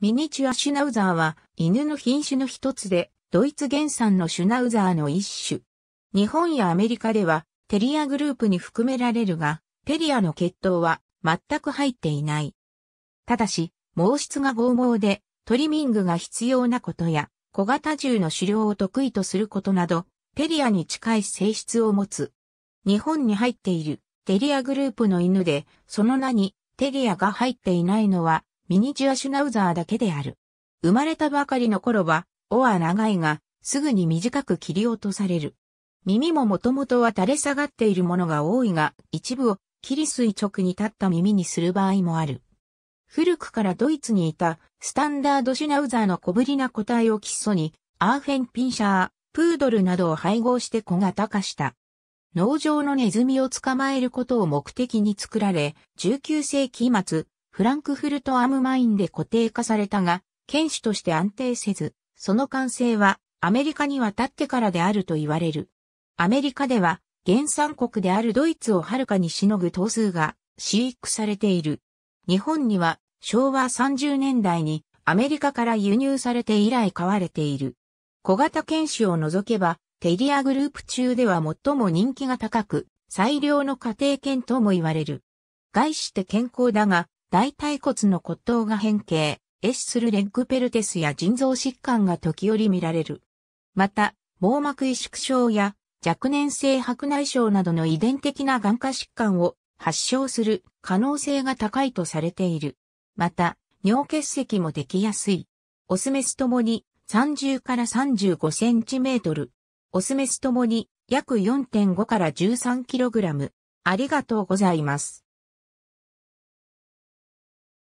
ミニチュアシュナウザーは犬の品種の一つで、ドイツ原産のシュナウザーの一種。日本やアメリカではテリアグループに含められるが、テリアの血統は全く入っていない。ただし、毛質が剛毛でトリミングが必要なことや、小型獣の狩猟を得意とすることなど、テリアに近い性質を持つ。日本に入っているテリアグループの犬で、その名にテリアが入っていないのはミニチュアシュナウザーだけである。生まれたばかりの頃は、尾は長いが、すぐに短く切り落とされる。耳ももともとは垂れ下がっているものが多いが、一部を切り垂直に立った耳にする場合もある。古くからドイツにいたスタンダードシュナウザーの小ぶりな個体を基礎に、アーフェンピンシャー、プードルなどを配合して小型化した。農場のネズミを捕まえることを目的に作られ、19世紀末、フランクフルトアムマインで固定化されたが、犬種として安定せず、その完成はアメリカに渡ってからであると言われる。アメリカでは原産国であるドイツをはるかにしのぐ頭数が飼育されている。日本には昭和30年代にアメリカから輸入されて以来飼われている。小型犬種を除けば、テリアグループ中では最も人気が高く、最良の家庭犬とも言われる。外して健康だが、大腿骨の骨頭が変形、壊死するレッグペルテスや腎臓疾患が時折見られる。また、網膜萎縮症や若年性白内障などの遺伝的な眼科疾患を発症する可能性が高いとされている。また、尿結石もできやすい。オスメスともに30から35センチメートル。オスメスともに約4.5から13キログラム。ありがとうございます。